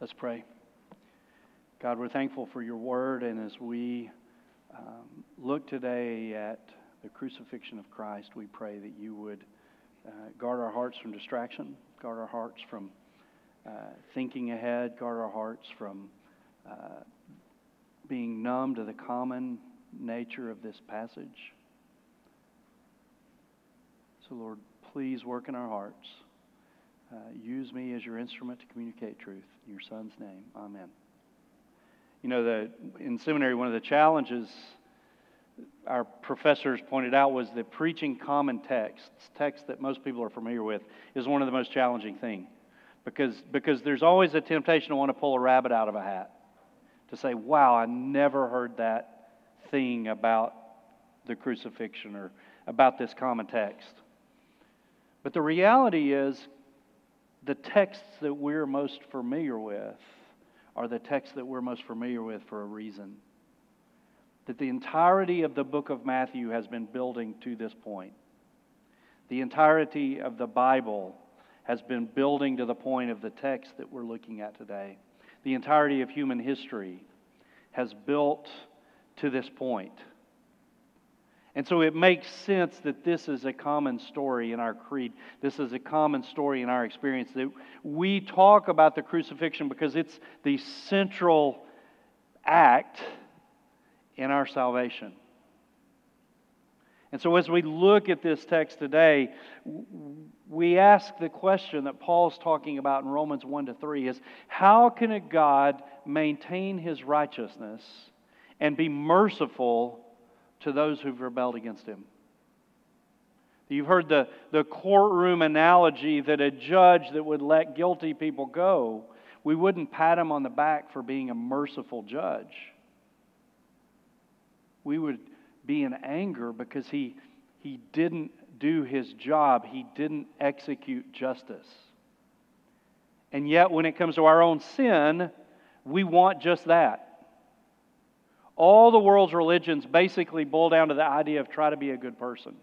Let's pray. God, we're thankful for your word, and as we um, look today at the crucifixion of Christ, we pray that you would uh, guard our hearts from distraction, guard our hearts from uh, thinking ahead, guard our hearts from uh, being numb to the common nature of this passage. So, Lord, please work in our hearts. Uh, use me as your instrument to communicate truth. In your Son's name, amen. You know, the, in seminary, one of the challenges our professors pointed out was that preaching common texts, texts that most people are familiar with, is one of the most challenging things. Because, because there's always a temptation to want to pull a rabbit out of a hat. To say, wow, I never heard that thing about the crucifixion or about this common text. But the reality is, the texts that we're most familiar with are the texts that we're most familiar with for a reason. That the entirety of the book of Matthew has been building to this point. The entirety of the Bible has been building to the point of the text that we're looking at today. The entirety of human history has built to this point. And so it makes sense that this is a common story in our creed. This is a common story in our experience. That we talk about the crucifixion because it's the central act in our salvation. And so as we look at this text today, we ask the question that Paul's talking about in Romans 1 to 3 is how can a God maintain his righteousness and be merciful to those who've rebelled against him. You've heard the, the courtroom analogy that a judge that would let guilty people go, we wouldn't pat him on the back for being a merciful judge. We would be in anger because he, he didn't do his job, he didn't execute justice. And yet, when it comes to our own sin, we want just that. All the world's religions basically boil down to the idea of try to be a good person.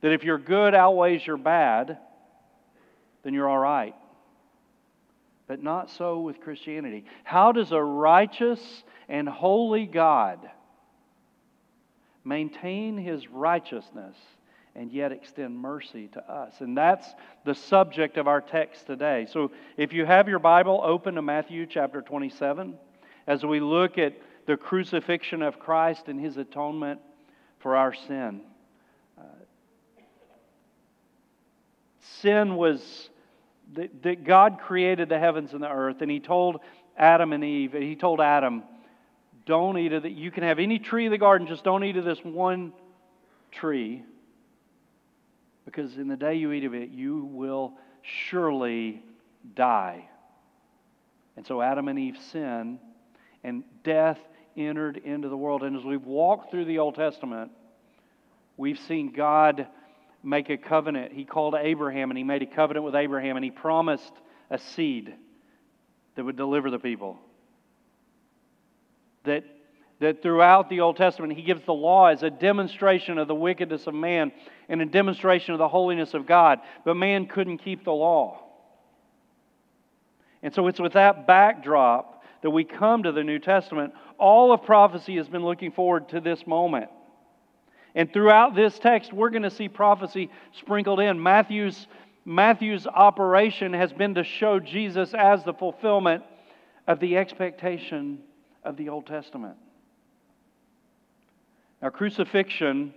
That if your good outweighs your bad, then you're all right. But not so with Christianity. How does a righteous and holy God maintain his righteousness and yet extend mercy to us? And that's the subject of our text today. So if you have your Bible, open to Matthew chapter 27 as we look at the crucifixion of Christ and his atonement for our sin. Uh, sin was that, that God created the heavens and the earth, and he told Adam and Eve, he told Adam, don't eat of it. You can have any tree of the garden, just don't eat of this one tree. Because in the day you eat of it, you will surely die. And so Adam and Eve sin, and death entered into the world. And as we've walked through the Old Testament, we've seen God make a covenant. He called Abraham and he made a covenant with Abraham and he promised a seed that would deliver the people. That, that throughout the Old Testament, he gives the law as a demonstration of the wickedness of man and a demonstration of the holiness of God. But man couldn't keep the law. And so it's with that backdrop that we come to the New Testament all of prophecy has been looking forward to this moment. And throughout this text, we're going to see prophecy sprinkled in. Matthew's, Matthew's operation has been to show Jesus as the fulfillment of the expectation of the Old Testament. Now, crucifixion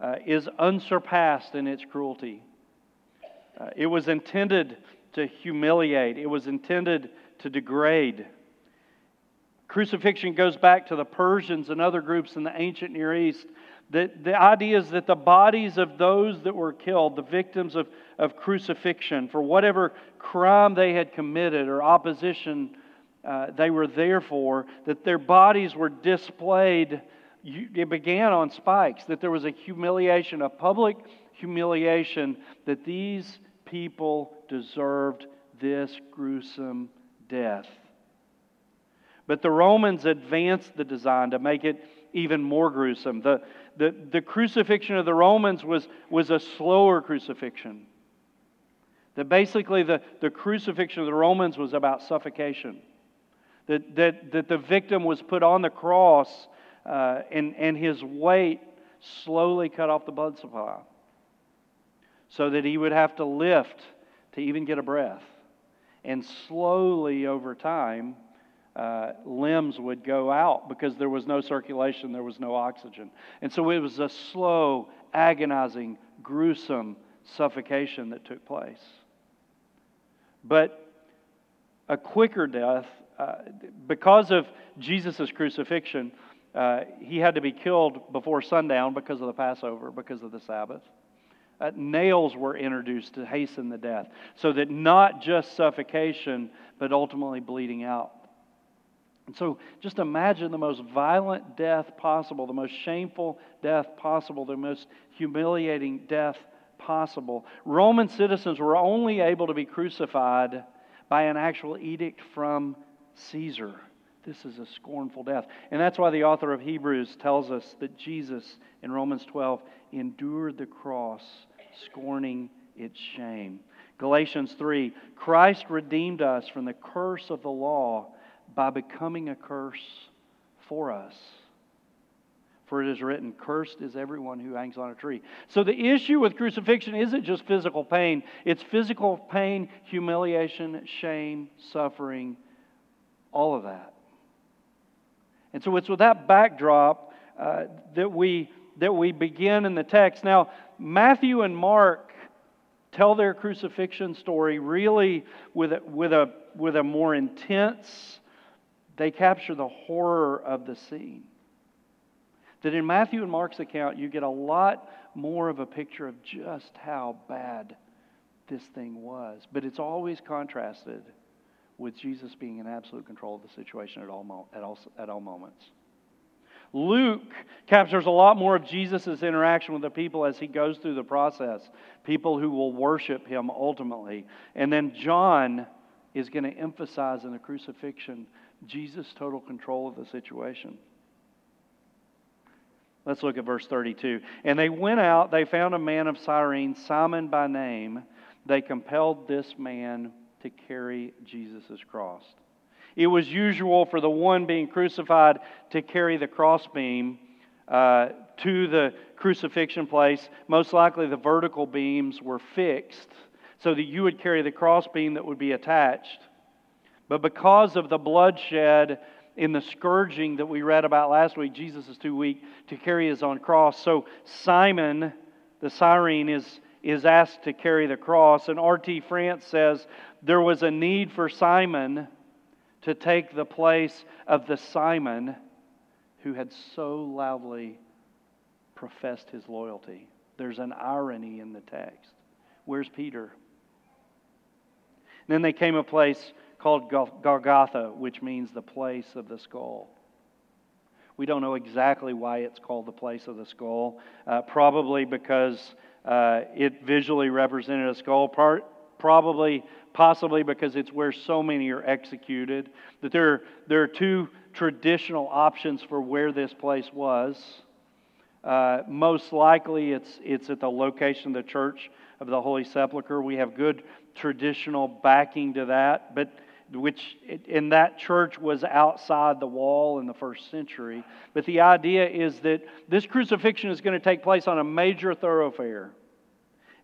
uh, is unsurpassed in its cruelty. Uh, it was intended to humiliate, it was intended to degrade. Crucifixion goes back to the Persians and other groups in the ancient Near East. The, the idea is that the bodies of those that were killed, the victims of, of crucifixion, for whatever crime they had committed or opposition uh, they were there for, that their bodies were displayed. It began on spikes, that there was a humiliation, a public humiliation, that these people deserved this gruesome death. But the Romans advanced the design to make it even more gruesome. The, the, the crucifixion of the Romans was, was a slower crucifixion. That basically the, the crucifixion of the Romans was about suffocation. That, that, that the victim was put on the cross uh, and, and his weight slowly cut off the blood supply so that he would have to lift to even get a breath. And slowly over time, uh, limbs would go out because there was no circulation, there was no oxygen. And so it was a slow, agonizing, gruesome suffocation that took place. But a quicker death, uh, because of Jesus' crucifixion, uh, he had to be killed before sundown because of the Passover, because of the Sabbath. Uh, nails were introduced to hasten the death, so that not just suffocation, but ultimately bleeding out. And so just imagine the most violent death possible, the most shameful death possible, the most humiliating death possible. Roman citizens were only able to be crucified by an actual edict from Caesar. This is a scornful death. And that's why the author of Hebrews tells us that Jesus in Romans 12 endured the cross, scorning its shame. Galatians 3 Christ redeemed us from the curse of the law by becoming a curse for us. For it is written, Cursed is everyone who hangs on a tree. So the issue with crucifixion isn't just physical pain, it's physical pain, humiliation, shame, suffering, all of that. And so it's with that backdrop uh, that, we, that we begin in the text. Now, Matthew and Mark tell their crucifixion story really with a, with a, with a more intense, they capture the horror of the scene. That in Matthew and Mark's account, you get a lot more of a picture of just how bad this thing was. But it's always contrasted with Jesus being in absolute control of the situation at all, at all, at all moments. Luke captures a lot more of Jesus' interaction with the people as he goes through the process, people who will worship him ultimately. And then John is going to emphasize in the crucifixion Jesus' total control of the situation. Let's look at verse 32. And they went out, they found a man of Cyrene, Simon by name. They compelled this man to carry Jesus' cross. It was usual for the one being crucified to carry the crossbeam uh, to the crucifixion place. Most likely, the vertical beams were fixed so that you would carry the crossbeam that would be attached. But because of the bloodshed in the scourging that we read about last week, Jesus is too weak to carry his own cross. So Simon, the Cyrene, is, is asked to carry the cross. And R.T. France says there was a need for Simon to take the place of the Simon who had so loudly professed his loyalty. There's an irony in the text. Where's Peter? And then they came a place called Golgotha, which means the place of the skull. We don't know exactly why it's called the place of the skull. Uh, probably because uh, it visually represented a skull. Part, probably, possibly because it's where so many are executed. That there, there are two traditional options for where this place was. Uh, most likely, it's, it's at the location of the Church of the Holy Sepulchre. We have good traditional backing to that, but which in that church was outside the wall in the first century. But the idea is that this crucifixion is going to take place on a major thoroughfare.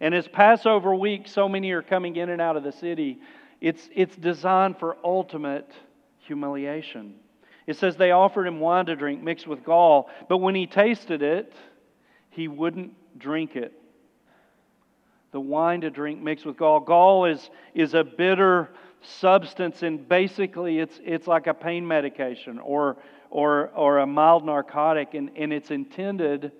And as Passover week, so many are coming in and out of the city, it's, it's designed for ultimate humiliation. It says they offered him wine to drink mixed with gall, but when he tasted it, he wouldn't drink it. The wine to drink mixed with gall. Gall is, is a bitter substance, and basically it's, it's like a pain medication or, or, or a mild narcotic, and, and it's intended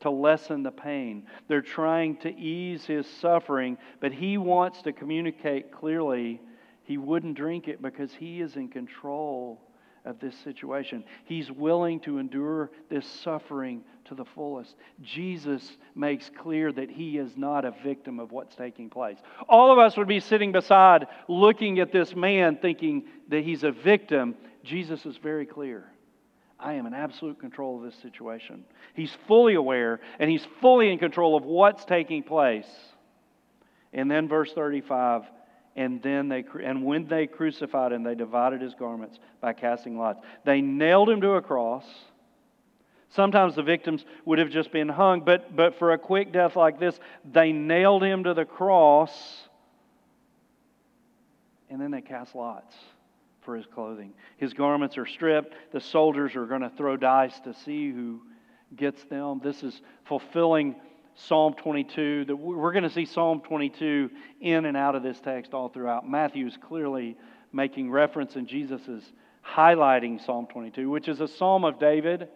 to lessen the pain. They're trying to ease his suffering, but he wants to communicate clearly he wouldn't drink it because he is in control of this situation. He's willing to endure this suffering to the fullest. Jesus makes clear that he is not a victim of what's taking place. All of us would be sitting beside looking at this man thinking that he's a victim. Jesus is very clear. I am in absolute control of this situation. He's fully aware and he's fully in control of what's taking place. And then verse 35, and then they and when they crucified him, they divided his garments by casting lots. They nailed him to a cross. Sometimes the victims would have just been hung, but, but for a quick death like this, they nailed him to the cross and then they cast lots for his clothing. His garments are stripped. The soldiers are going to throw dice to see who gets them. This is fulfilling Psalm 22. That we're going to see Psalm 22 in and out of this text all throughout. Matthew is clearly making reference, and Jesus is highlighting Psalm 22, which is a psalm of David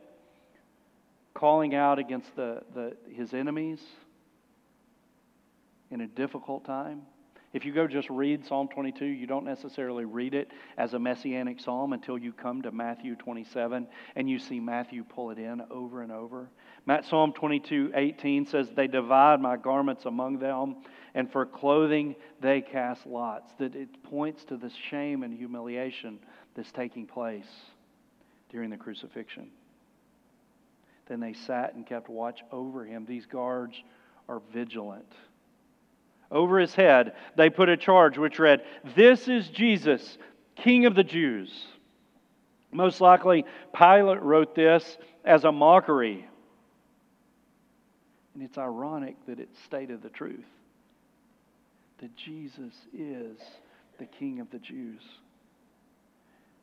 calling out against the, the, his enemies in a difficult time. If you go just read Psalm 22, you don't necessarily read it as a messianic psalm until you come to Matthew 27 and you see Matthew pull it in over and over. Psalm 22, 18 says, They divide my garments among them, and for clothing they cast lots. That it points to the shame and humiliation that's taking place during the crucifixion. Then they sat and kept watch over him. These guards are vigilant. Over his head, they put a charge which read, This is Jesus, King of the Jews. Most likely, Pilate wrote this as a mockery. And it's ironic that it stated the truth that Jesus is the King of the Jews.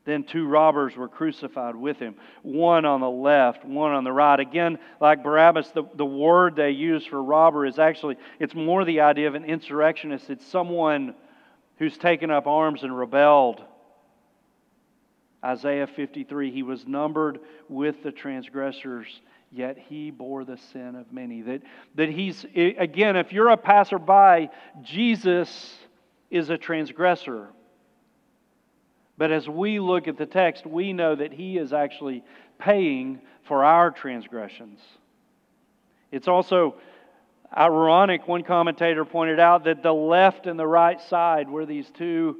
Then two robbers were crucified with him, one on the left, one on the right. Again, like Barabbas, the, the word they use for robber is actually, it's more the idea of an insurrectionist. It's someone who's taken up arms and rebelled. Isaiah 53, he was numbered with the transgressors, yet he bore the sin of many. That, that he's, again, if you're a passerby, Jesus is a transgressor. But as we look at the text, we know that he is actually paying for our transgressions. It's also ironic, one commentator pointed out, that the left and the right side, where these two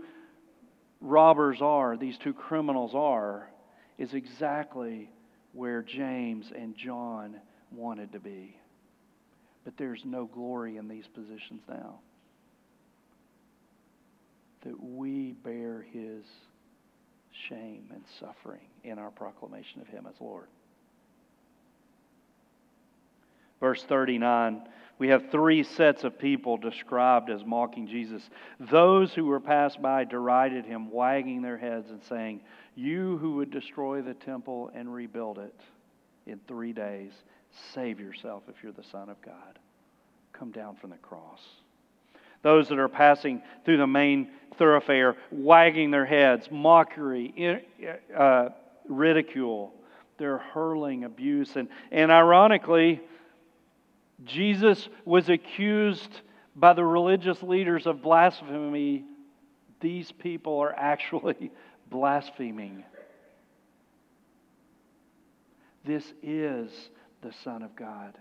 robbers are, these two criminals are, is exactly where James and John wanted to be. But there's no glory in these positions now. That we bear his shame and suffering in our proclamation of Him as Lord. Verse 39, we have three sets of people described as mocking Jesus. Those who were passed by derided him, wagging their heads and saying, You who would destroy the temple and rebuild it in three days, save yourself if you're the Son of God. Come down from the cross those that are passing through the main thoroughfare, wagging their heads, mockery, uh, ridicule. They're hurling abuse. And, and ironically, Jesus was accused by the religious leaders of blasphemy. These people are actually blaspheming. This is the Son of God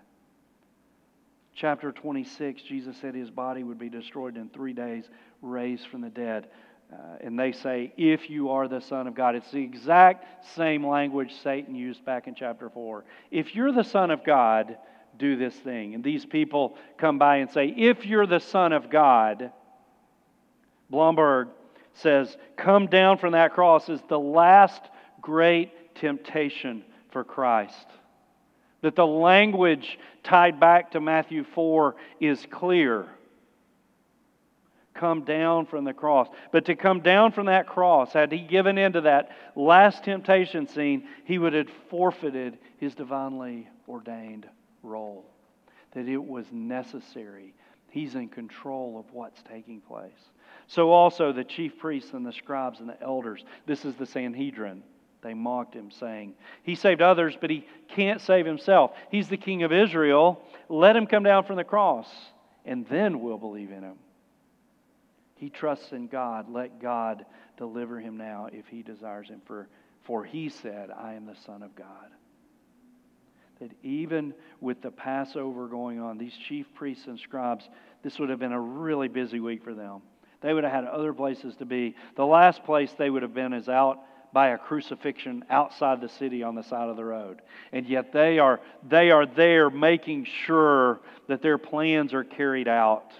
chapter 26, Jesus said his body would be destroyed in three days, raised from the dead. Uh, and they say, if you are the Son of God. It's the exact same language Satan used back in chapter 4. If you're the Son of God, do this thing. And these people come by and say, if you're the Son of God, Blomberg says, come down from that cross is the last great temptation for Christ that the language tied back to Matthew 4 is clear. Come down from the cross. But to come down from that cross, had he given in to that last temptation scene, he would have forfeited his divinely ordained role. That it was necessary. He's in control of what's taking place. So, also, the chief priests and the scribes and the elders, this is the Sanhedrin they mocked him, saying, He saved others, but he can't save himself. He's the king of Israel. Let him come down from the cross, and then we'll believe in him. He trusts in God. Let God deliver him now if he desires him. For, for he said, I am the Son of God. That even with the Passover going on, these chief priests and scribes, this would have been a really busy week for them. They would have had other places to be. The last place they would have been is out by a crucifixion outside the city on the side of the road. And yet they are, they are there making sure that their plans are carried out.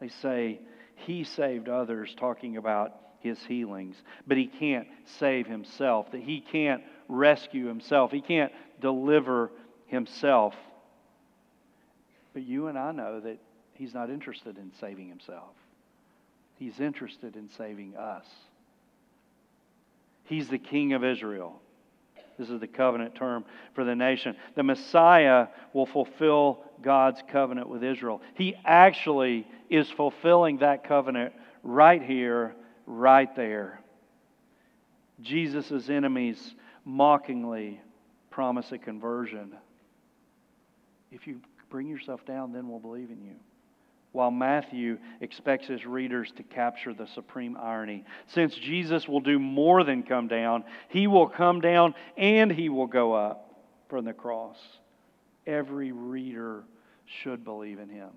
They say he saved others, talking about his healings, but he can't save himself, that he can't rescue himself, he can't deliver himself. But you and I know that he's not interested in saving himself, he's interested in saving us. He's the King of Israel. This is the covenant term for the nation. The Messiah will fulfill God's covenant with Israel. He actually is fulfilling that covenant right here, right there. Jesus' enemies mockingly promise a conversion. If you bring yourself down, then we'll believe in you while Matthew expects his readers to capture the supreme irony. Since Jesus will do more than come down, he will come down and he will go up from the cross. Every reader should believe in him.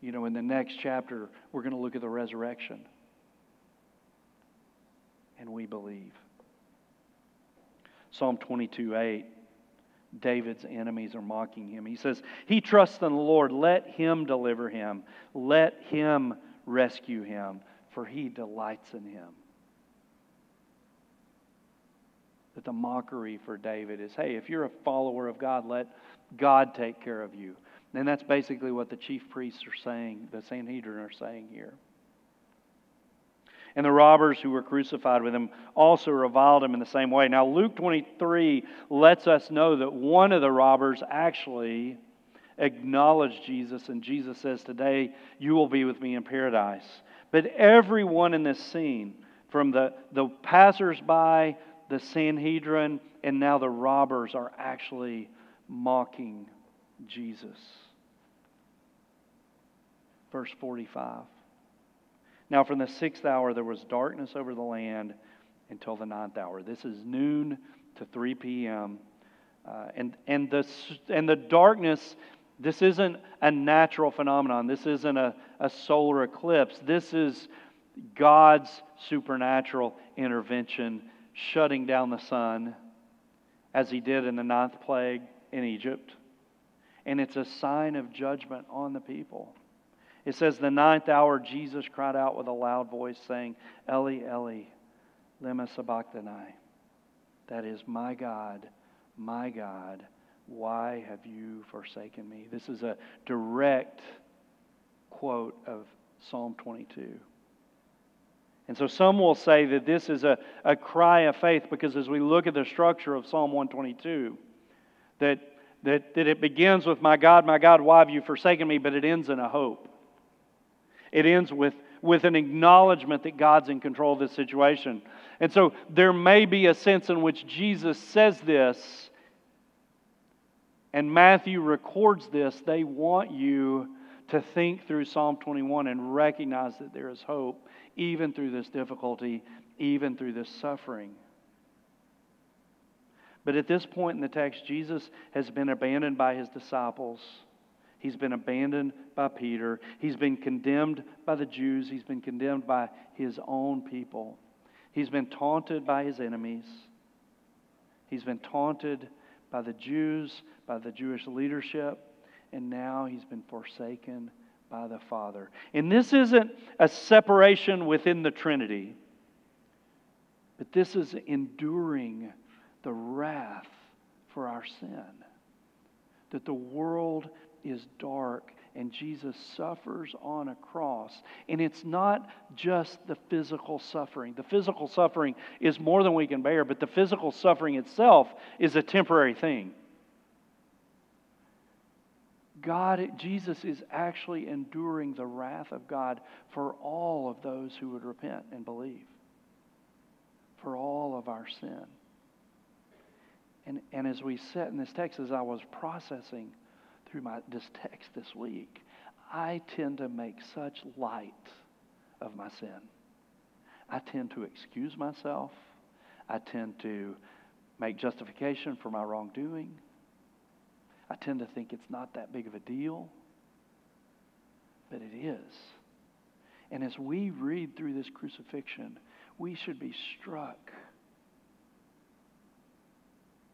You know, in the next chapter, we're going to look at the resurrection. And we believe. Psalm 22 8 David's enemies are mocking him. He says, He trusts in the Lord. Let him deliver him. Let him rescue him, for he delights in him. That the mockery for David is hey, if you're a follower of God, let God take care of you. And that's basically what the chief priests are saying, the Sanhedrin are saying here. And the robbers who were crucified with him also reviled him in the same way. Now, Luke 23 lets us know that one of the robbers actually acknowledged Jesus, and Jesus says, Today you will be with me in paradise. But everyone in this scene, from the, the passersby, the Sanhedrin, and now the robbers, are actually mocking Jesus. Verse 45. Now, from the sixth hour, there was darkness over the land until the ninth hour. This is noon to 3 p.m. Uh, and, and, the, and the darkness, this isn't a natural phenomenon. This isn't a, a solar eclipse. This is God's supernatural intervention, shutting down the sun, as he did in the ninth plague in Egypt. And it's a sign of judgment on the people. It says, The ninth hour, Jesus cried out with a loud voice, saying, Eli, Eli, lema sabachthani. That is, My God, my God, why have you forsaken me? This is a direct quote of Psalm 22. And so some will say that this is a, a cry of faith because as we look at the structure of Psalm 122, that, that, that it begins with, My God, my God, why have you forsaken me? But it ends in a hope. It ends with, with an acknowledgement that God's in control of this situation. And so there may be a sense in which Jesus says this, and Matthew records this. They want you to think through Psalm 21 and recognize that there is hope, even through this difficulty, even through this suffering. But at this point in the text, Jesus has been abandoned by his disciples. He's been abandoned by Peter. He's been condemned by the Jews. He's been condemned by his own people. He's been taunted by his enemies. He's been taunted by the Jews, by the Jewish leadership, and now he's been forsaken by the Father. And this isn't a separation within the Trinity, but this is enduring the wrath for our sin. That the world is dark and Jesus suffers on a cross. And it's not just the physical suffering. The physical suffering is more than we can bear, but the physical suffering itself is a temporary thing. God, Jesus is actually enduring the wrath of God for all of those who would repent and believe, for all of our sin. And, and as we sat in this text, as I was processing through my, this text this week, I tend to make such light of my sin. I tend to excuse myself. I tend to make justification for my wrongdoing. I tend to think it's not that big of a deal. But it is. And as we read through this crucifixion, we should be struck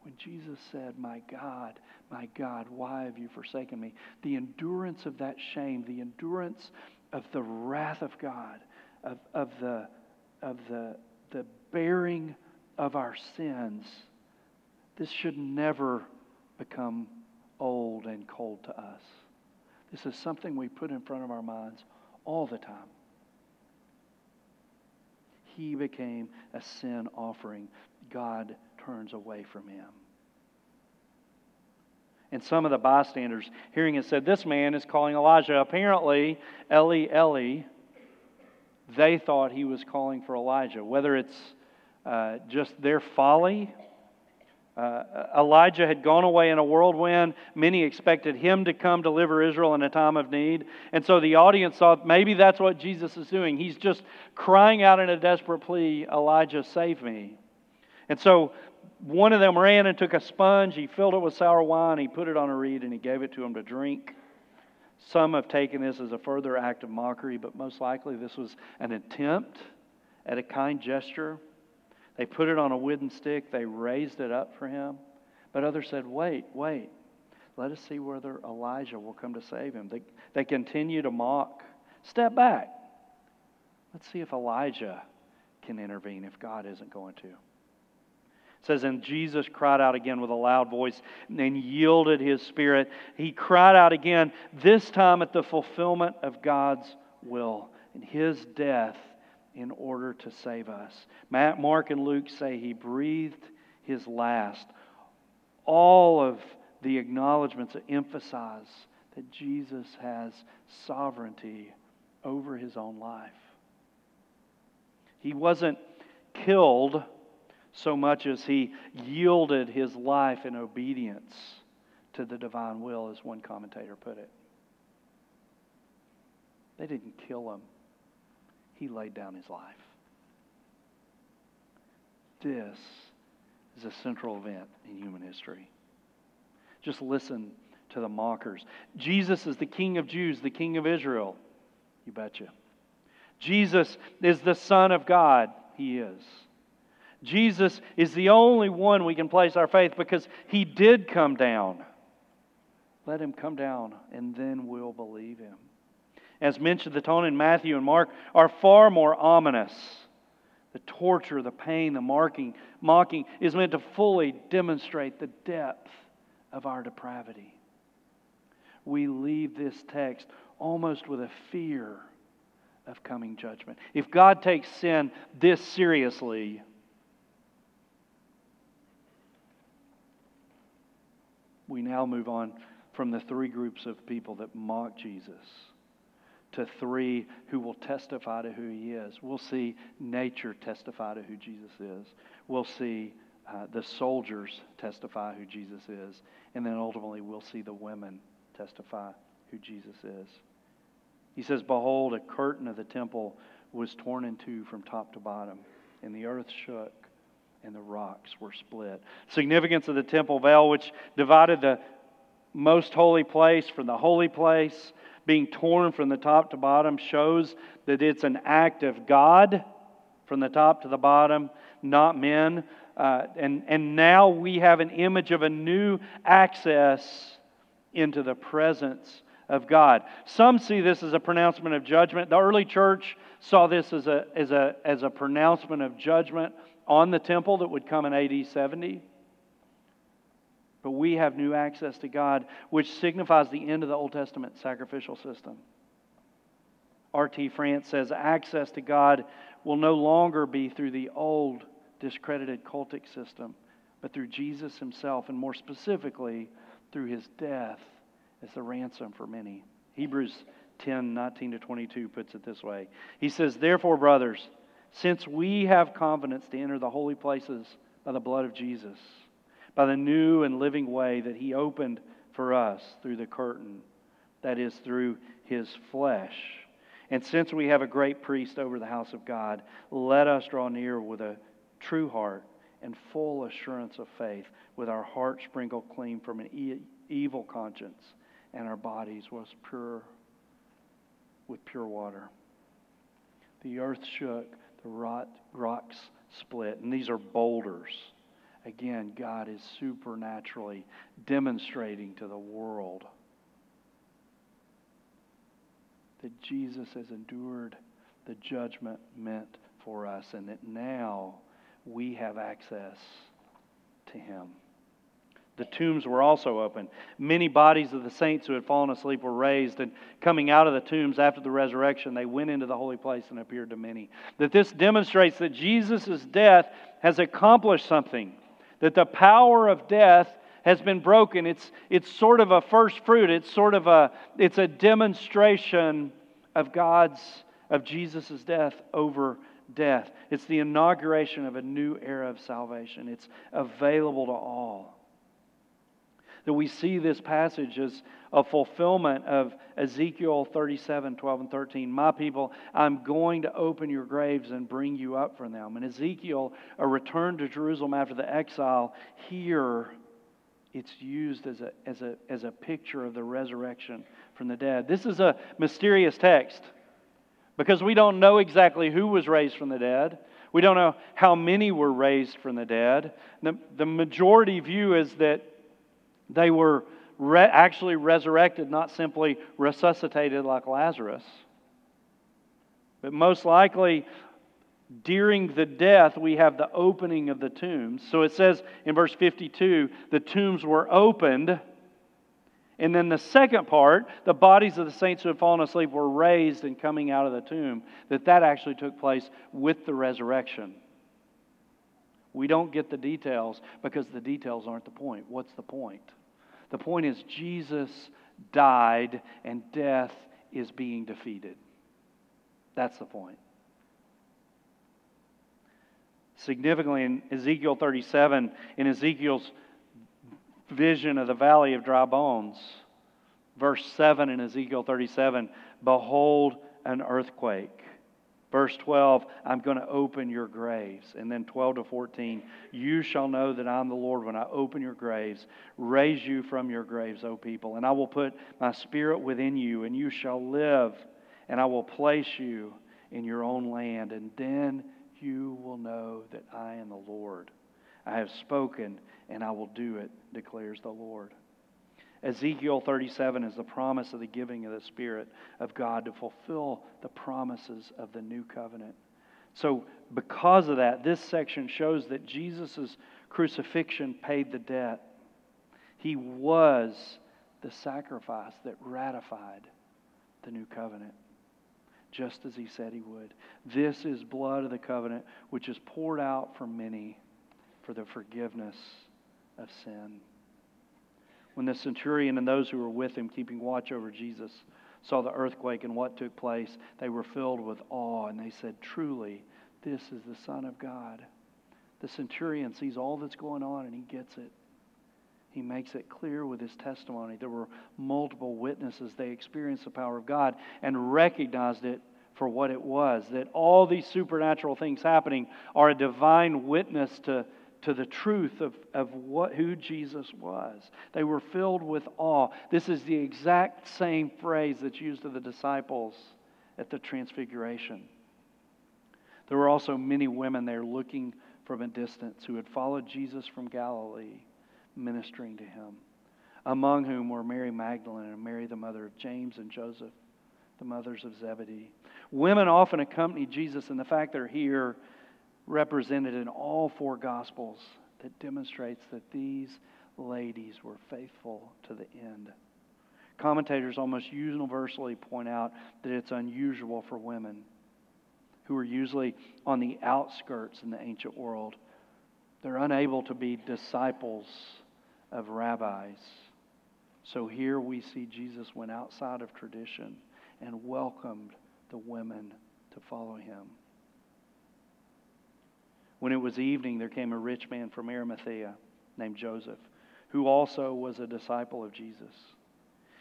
when Jesus said, My God, my God, why have you forsaken me? The endurance of that shame, the endurance of the wrath of God, of, of, the, of the, the bearing of our sins, this should never become old and cold to us. This is something we put in front of our minds all the time. He became a sin offering. God turns away from him. And some of the bystanders, hearing it said, This man is calling Elijah. Apparently, Eli, Eli, they thought he was calling for Elijah. Whether it's uh, just their folly uh, Elijah had gone away in a whirlwind. Many expected him to come deliver Israel in a time of need. And so the audience thought maybe that's what Jesus is doing. He's just crying out in a desperate plea, Elijah, save me. And so one of them ran and took a sponge. He filled it with sour wine. He put it on a reed and he gave it to him to drink. Some have taken this as a further act of mockery, but most likely this was an attempt at a kind gesture they put it on a wooden stick, they raised it up for him. But others said, Wait, wait. Let us see whether Elijah will come to save him. They, they continue to mock. Step back. Let's see if Elijah can intervene if God isn't going to. It says, And Jesus cried out again with a loud voice and yielded his spirit. He cried out again, this time at the fulfillment of God's will. And his death in order to save us. Matt, Mark, and Luke say he breathed his last. All of the acknowledgments emphasize that Jesus has sovereignty over his own life. He wasn't killed so much as he yielded his life in obedience to the divine will, as one commentator put it. They didn't kill him he laid down his life. This is a central event in human history. Just listen to the mockers. Jesus is the King of Jews, the King of Israel. You betcha. Jesus is the Son of God. He is. Jesus is the only one we can place our faith because he did come down. Let him come down, and then we'll believe him as mentioned, the tone in Matthew and Mark are far more ominous. The torture, the pain, the marking, mocking is meant to fully demonstrate the depth of our depravity. We leave this text almost with a fear of coming judgment. If God takes sin this seriously, we now move on from the three groups of people that mock Jesus to three who will testify to who he is. We'll see nature testify to who Jesus is. We'll see uh, the soldiers testify who Jesus is. And then ultimately, we'll see the women testify who Jesus is. He says, Behold, a curtain of the temple was torn in two from top to bottom, and the earth shook, and the rocks were split. Significance of the temple veil, which divided the most holy place from the holy place being torn from the top to bottom shows that it's an act of God from the top to the bottom, not men. Uh, and, and now we have an image of a new access into the presence of God. Some see this as a pronouncement of judgment. The early church saw this as a, as a, as a pronouncement of judgment on the temple that would come in AD 70. But we have new access to God, which signifies the end of the Old Testament sacrificial system. R.T. France says access to God will no longer be through the old discredited cultic system, but through Jesus himself, and more specifically, through his death as the ransom for many. Hebrews 10 19 to 22 puts it this way He says, Therefore, brothers, since we have confidence to enter the holy places by the blood of Jesus, by the new and living way that He opened for us through the curtain, that is, through His flesh. And since we have a great priest over the house of God, let us draw near with a true heart and full assurance of faith, with our hearts sprinkled clean from an e- evil conscience and our bodies was pure with pure water. The earth shook, the rocks split, and these are boulders Again, God is supernaturally demonstrating to the world that Jesus has endured the judgment meant for us and that now we have access to him. The tombs were also open. Many bodies of the saints who had fallen asleep were raised, and coming out of the tombs after the resurrection, they went into the holy place and appeared to many. That this demonstrates that Jesus' death has accomplished something, that the power of death has been broken. It's, it's sort of a first fruit, it's sort of a, it's a demonstration of God's, of Jesus' death over death. It's the inauguration of a new era of salvation. It's available to all that we see this passage as a fulfillment of Ezekiel 37 12 and 13. My people, I'm going to open your graves and bring you up from them. And Ezekiel, a return to Jerusalem after the exile, here it's used as a, as, a, as a picture of the resurrection from the dead. This is a mysterious text because we don't know exactly who was raised from the dead. We don't know how many were raised from the dead. The, the majority view is that they were re- actually resurrected, not simply resuscitated like Lazarus. But most likely, during the death, we have the opening of the tombs. So it says in verse 52 the tombs were opened. And then the second part, the bodies of the saints who had fallen asleep were raised and coming out of the tomb, that that actually took place with the resurrection. We don't get the details because the details aren't the point. What's the point? The point is, Jesus died and death is being defeated. That's the point. Significantly, in Ezekiel 37, in Ezekiel's vision of the valley of dry bones, verse 7 in Ezekiel 37 Behold, an earthquake. Verse 12, I'm going to open your graves. And then 12 to 14, you shall know that I'm the Lord when I open your graves, raise you from your graves, O people. And I will put my spirit within you, and you shall live, and I will place you in your own land. And then you will know that I am the Lord. I have spoken, and I will do it, declares the Lord. Ezekiel 37 is the promise of the giving of the Spirit of God to fulfill the promises of the new covenant. So, because of that, this section shows that Jesus' crucifixion paid the debt. He was the sacrifice that ratified the new covenant, just as he said he would. This is blood of the covenant, which is poured out for many for the forgiveness of sin when the centurion and those who were with him, keeping watch over Jesus, saw the earthquake and what took place, they were filled with awe and they said, Truly, this is the Son of God. The centurion sees all that's going on and he gets it. He makes it clear with his testimony. There were multiple witnesses. They experienced the power of God and recognized it for what it was. That all these supernatural things happening are a divine witness to to the truth of, of what, who Jesus was. They were filled with awe. This is the exact same phrase that's used of the disciples at the Transfiguration. There were also many women there looking from a distance who had followed Jesus from Galilee, ministering to him, among whom were Mary Magdalene and Mary, the mother of James and Joseph, the mothers of Zebedee. Women often accompany Jesus, and the fact they're here represented in all four Gospels that demonstrates that these ladies were faithful to the end. Commentators almost universally point out that it's unusual for women who are usually on the outskirts in the ancient world. They're unable to be disciples of rabbis. So here we see Jesus went outside of tradition and welcomed the women to follow him. When it was evening, there came a rich man from Arimathea named Joseph, who also was a disciple of Jesus.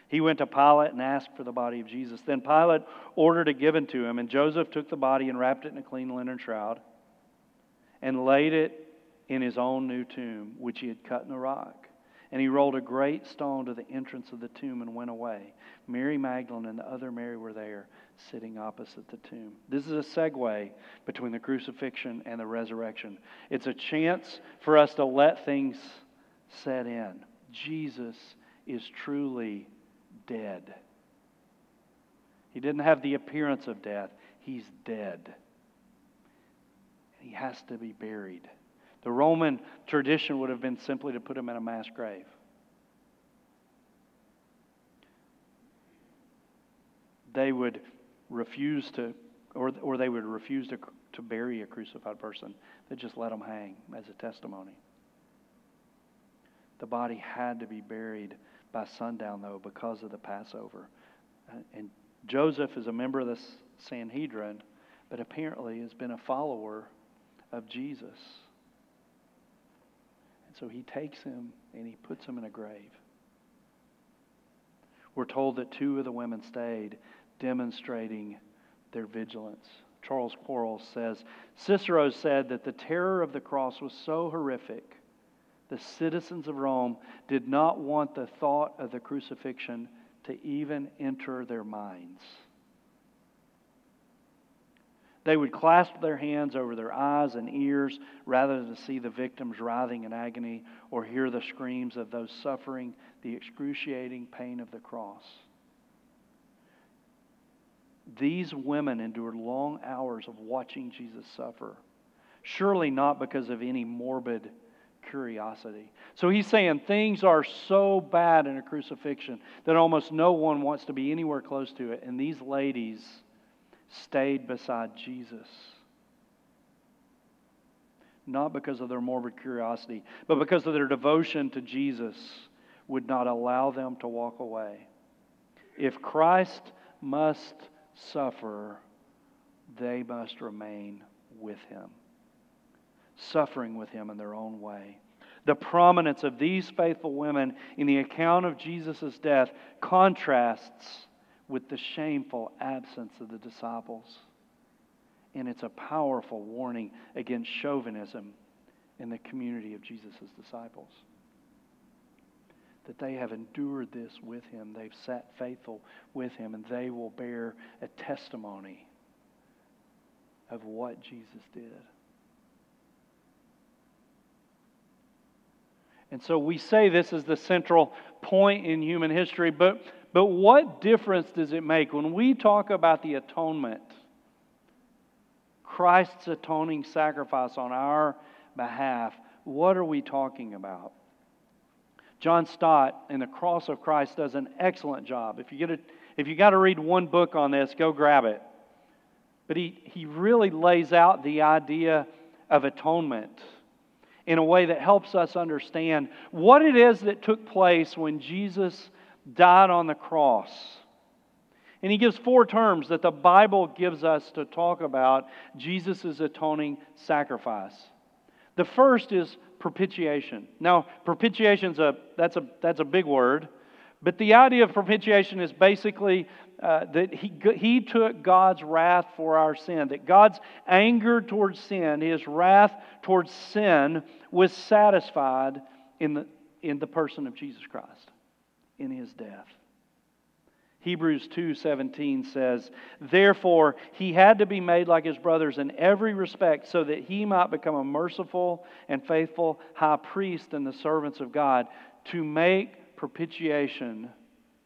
He went to Pilate and asked for the body of Jesus. Then Pilate ordered it given to him, and Joseph took the body and wrapped it in a clean linen shroud and laid it in his own new tomb, which he had cut in the rock. And he rolled a great stone to the entrance of the tomb and went away. Mary Magdalene and the other Mary were there, sitting opposite the tomb. This is a segue between the crucifixion and the resurrection. It's a chance for us to let things set in. Jesus is truly dead. He didn't have the appearance of death. He's dead. He has to be buried. The Roman tradition would have been simply to put him in a mass grave. They would refuse to, or, or they would refuse to, to bury a crucified person. They just let them hang as a testimony. The body had to be buried by sundown, though, because of the Passover. Uh, and Joseph is a member of the Sanhedrin, but apparently has been a follower of Jesus. So he takes him and he puts him in a grave. We're told that two of the women stayed, demonstrating their vigilance. Charles Quarles says Cicero said that the terror of the cross was so horrific, the citizens of Rome did not want the thought of the crucifixion to even enter their minds. They would clasp their hands over their eyes and ears rather than see the victims writhing in agony or hear the screams of those suffering the excruciating pain of the cross. These women endured long hours of watching Jesus suffer, surely not because of any morbid curiosity. So he's saying things are so bad in a crucifixion that almost no one wants to be anywhere close to it. And these ladies stayed beside Jesus. Not because of their morbid curiosity, but because of their devotion to Jesus would not allow them to walk away. If Christ must suffer, they must remain with him, suffering with him in their own way. The prominence of these faithful women in the account of Jesus' death contrasts with the shameful absence of the disciples. And it's a powerful warning against chauvinism in the community of Jesus' disciples. That they have endured this with him, they've sat faithful with him, and they will bear a testimony of what Jesus did. And so we say this is the central point in human history, but but what difference does it make when we talk about the atonement? Christ's atoning sacrifice on our behalf. What are we talking about? John Stott in The Cross of Christ does an excellent job. If you, get a, if you got to read one book on this, go grab it. But he, he really lays out the idea of atonement in a way that helps us understand what it is that took place when Jesus died on the cross. And he gives four terms that the Bible gives us to talk about Jesus' atoning sacrifice. The first is propitiation. Now, propitiation's a that's a that's a big word, but the idea of propitiation is basically uh, that he, he took God's wrath for our sin, that God's anger towards sin, his wrath towards sin, was satisfied in the, in the person of Jesus Christ in his death. Hebrews 2:17 says, "Therefore he had to be made like his brothers in every respect so that he might become a merciful and faithful high priest in the servants of God to make propitiation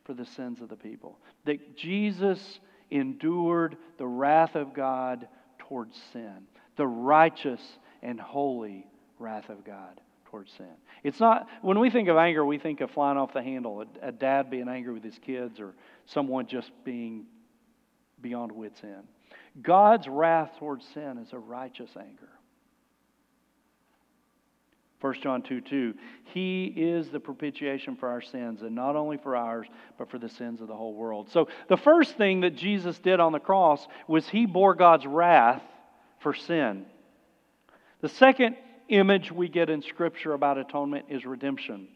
for the sins of the people." That Jesus endured the wrath of God towards sin, the righteous and holy wrath of God towards sin. It's not, when we think of anger, we think of flying off the handle, a, a dad being angry with his kids, or someone just being beyond wits' end. God's wrath towards sin is a righteous anger. 1 John 2 2. He is the propitiation for our sins, and not only for ours, but for the sins of the whole world. So, the first thing that Jesus did on the cross was he bore God's wrath for sin. The second image we get in Scripture about atonement is redemption.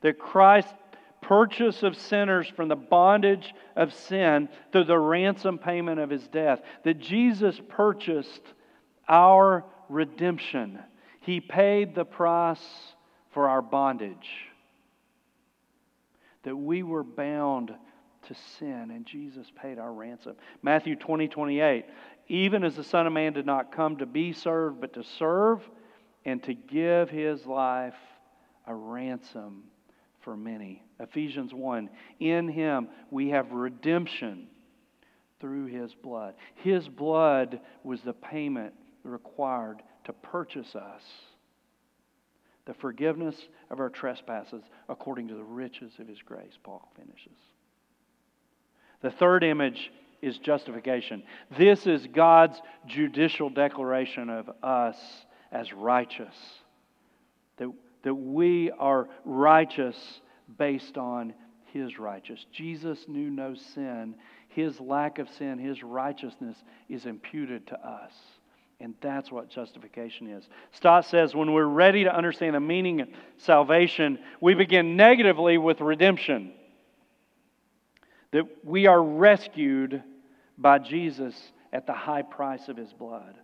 That Christ's purchase of sinners from the bondage of sin through the ransom payment of his death. That Jesus purchased our redemption. He paid the price for our bondage. That we were bound to sin, and Jesus paid our ransom. Matthew 20, 28. Even as the Son of Man did not come to be served, but to serve and to give his life a ransom for many. Ephesians 1 In him we have redemption through his blood. His blood was the payment required to purchase us the forgiveness of our trespasses according to the riches of his grace, Paul finishes. The third image is justification. This is God's judicial declaration of us as righteous. That, that we are righteous based on his righteous. Jesus knew no sin. His lack of sin, his righteousness is imputed to us. And that's what justification is. Stott says when we're ready to understand the meaning of salvation, we begin negatively with redemption. That we are rescued by Jesus at the high price of his blood.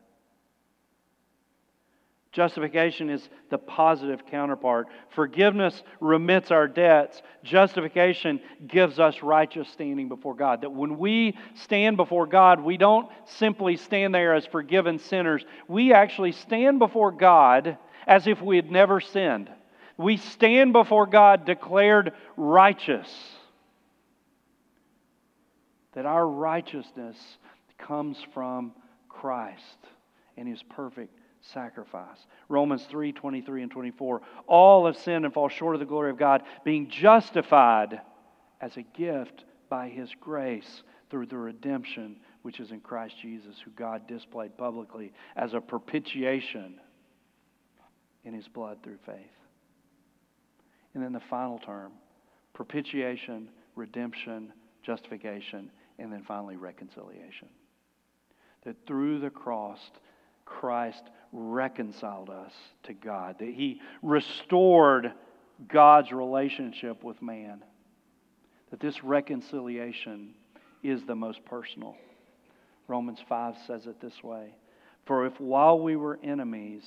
Justification is the positive counterpart. Forgiveness remits our debts. Justification gives us righteous standing before God. That when we stand before God, we don't simply stand there as forgiven sinners. We actually stand before God as if we had never sinned. We stand before God declared righteous. That our righteousness comes from Christ and His perfect sacrifice. Romans 3 23 and 24. All have sinned and fall short of the glory of God, being justified as a gift by His grace through the redemption which is in Christ Jesus, who God displayed publicly as a propitiation in His blood through faith. And then the final term propitiation, redemption, justification, and then finally reconciliation. That through the cross, Christ reconciled us to God, that He restored God's relationship with man. That this reconciliation is the most personal. Romans 5 says it this way For if while we were enemies,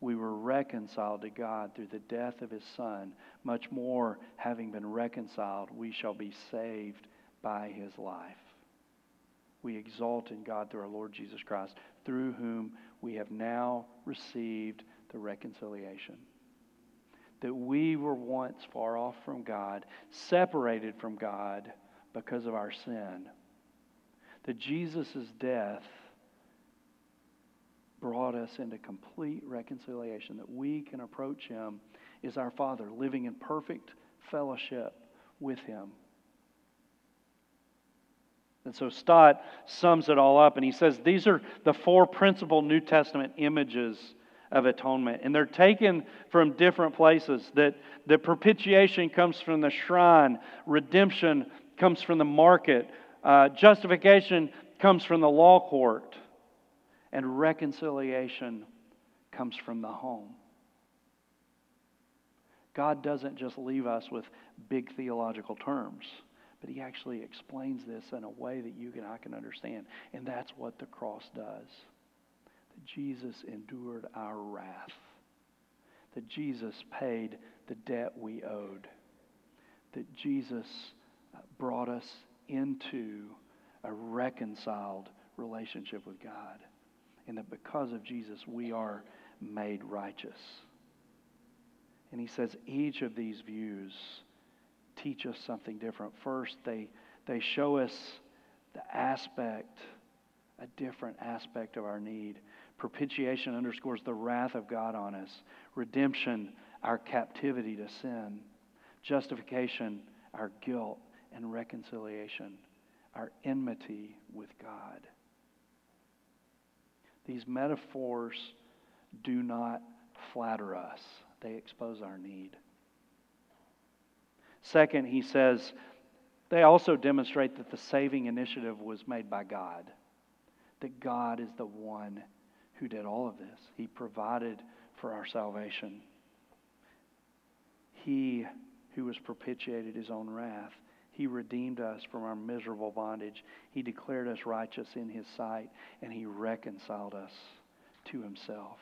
we were reconciled to God through the death of His Son, much more, having been reconciled, we shall be saved by His life. We exalt in God through our Lord Jesus Christ, through whom we have now received the reconciliation. That we were once far off from God, separated from God because of our sin. That Jesus' death brought us into complete reconciliation, that we can approach Him as our Father, living in perfect fellowship with Him. And so Stott sums it all up and he says these are the four principal New Testament images of atonement. And they're taken from different places. That the propitiation comes from the shrine, redemption comes from the market, uh, justification comes from the law court, and reconciliation comes from the home. God doesn't just leave us with big theological terms but he actually explains this in a way that you and I can understand. And that's what the cross does. That Jesus endured our wrath. That Jesus paid the debt we owed. That Jesus uh, brought us into a reconciled relationship with God. And that because of Jesus, we are made righteous. And he says each of these views teach us something different. First, they, they show us the aspect, a different aspect of our need. Propitiation underscores the wrath of God on us, redemption, our captivity to sin, justification, our guilt, and reconciliation, our enmity with God. These metaphors do not flatter us, they expose our need. Second, he says, they also demonstrate that the saving initiative was made by God, that God is the one who did all of this. He provided for our salvation. He who was propitiated his own wrath. He redeemed us from our miserable bondage. He declared us righteous in his sight, and he reconciled us to himself.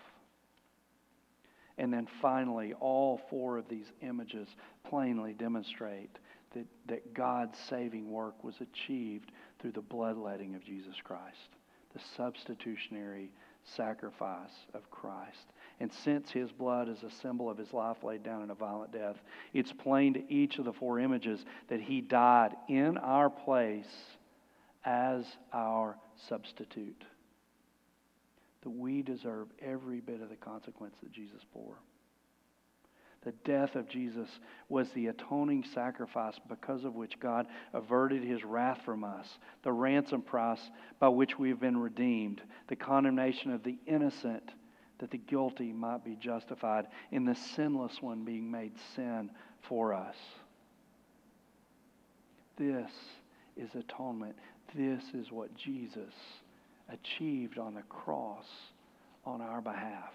And then finally, all four of these images plainly demonstrate that, that God's saving work was achieved through the bloodletting of Jesus Christ, the substitutionary sacrifice of Christ. And since his blood is a symbol of his life laid down in a violent death, it's plain to each of the four images that he died in our place as our substitute. That we deserve every bit of the consequence that Jesus bore. The death of Jesus was the atoning sacrifice because of which God averted his wrath from us, the ransom price by which we have been redeemed, the condemnation of the innocent that the guilty might be justified, in the sinless one being made sin for us. This is atonement. This is what Jesus achieved on the cross on our behalf.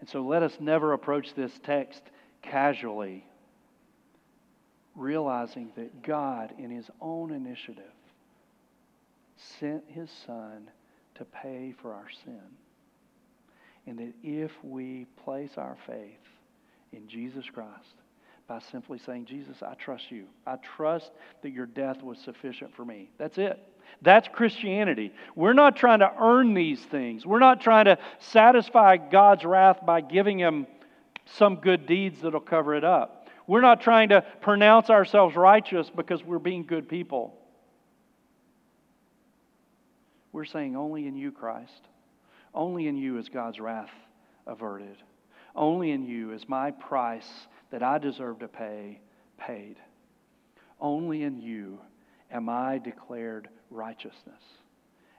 And so let us never approach this text casually, realizing that God, in His own initiative, sent His Son to pay for our sin. And that if we place our faith in Jesus Christ, by simply saying, Jesus, I trust you. I trust that your death was sufficient for me. That's it. That's Christianity. We're not trying to earn these things. We're not trying to satisfy God's wrath by giving him some good deeds that'll cover it up. We're not trying to pronounce ourselves righteous because we're being good people. We're saying only in you, Christ. Only in you is God's wrath averted. Only in you is my price that I deserve to pay paid. Only in you am I declared righteousness.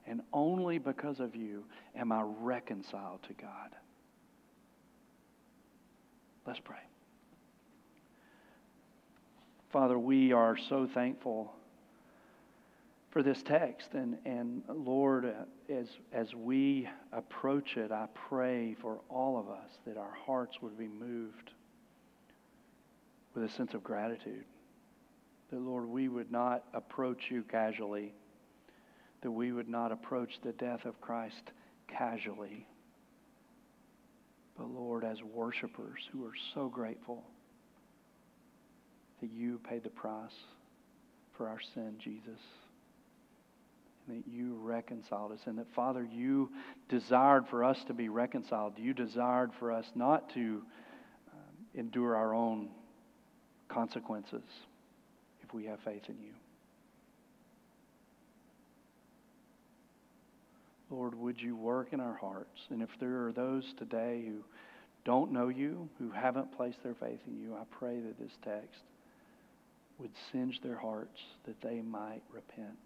And only because of you am I reconciled to God. Let's pray. Father, we are so thankful for this text. And, and Lord, as, as we approach it, I pray for all of us that our hearts would be moved with a sense of gratitude. That, Lord, we would not approach you casually, that we would not approach the death of Christ casually. But, Lord, as worshipers who are so grateful that you paid the price for our sin, Jesus, and that you reconciled us, and that, Father, you desired for us to be reconciled. You desired for us not to um, endure our own consequences if we have faith in you. Lord, would you work in our hearts? And if there are those today who don't know you, who haven't placed their faith in you, I pray that this text would singe their hearts that they might repent.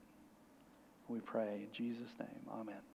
We pray in Jesus' name. Amen.